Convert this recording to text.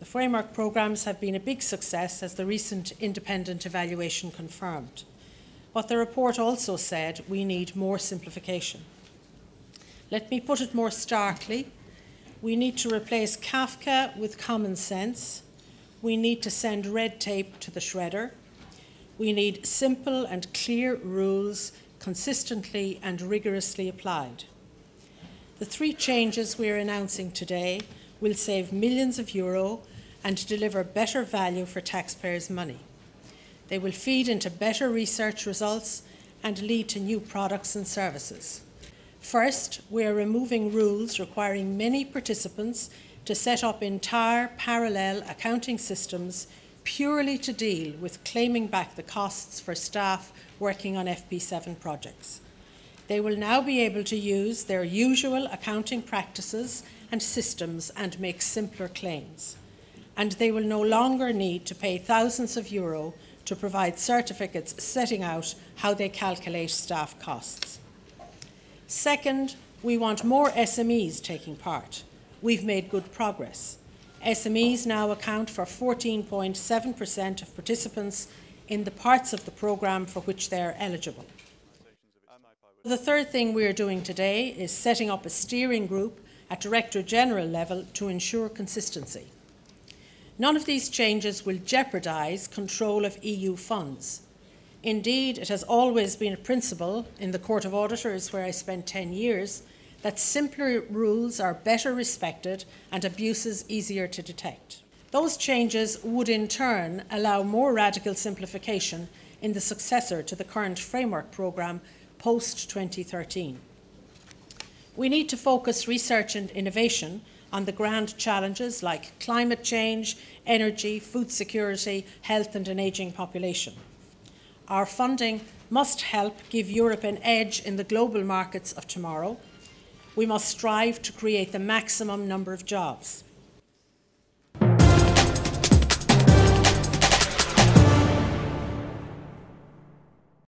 The framework programmes have been a big success, as the recent independent evaluation confirmed. But the report also said we need more simplification. Let me put it more starkly. We need to replace Kafka with common sense. We need to send red tape to the shredder. We need simple and clear rules consistently and rigorously applied. The three changes we are announcing today will save millions of euro and deliver better value for taxpayers' money. They will feed into better research results and lead to new products and services. First, we are removing rules requiring many participants to set up entire parallel accounting systems purely to deal with claiming back the costs for staff working on FP7 projects. They will now be able to use their usual accounting practices and systems and make simpler claims. And they will no longer need to pay thousands of euro to provide certificates setting out how they calculate staff costs. Second, we want more SMEs taking part. We've made good progress. SMEs now account for 14.7% of participants in the parts of the programme for which they are eligible. The third thing we are doing today is setting up a steering group at Director General level to ensure consistency. None of these changes will jeopardise control of EU funds. Indeed, it has always been a principle in the Court of Auditors, where I spent 10 years, that simpler rules are better respected and abuses easier to detect. Those changes would in turn allow more radical simplification in the successor to the current framework programme post 2013. We need to focus research and innovation on the grand challenges like climate change, energy, food security, health, and an ageing population. Our funding must help give Europe an edge in the global markets of tomorrow we must strive to create the maximum number of jobs.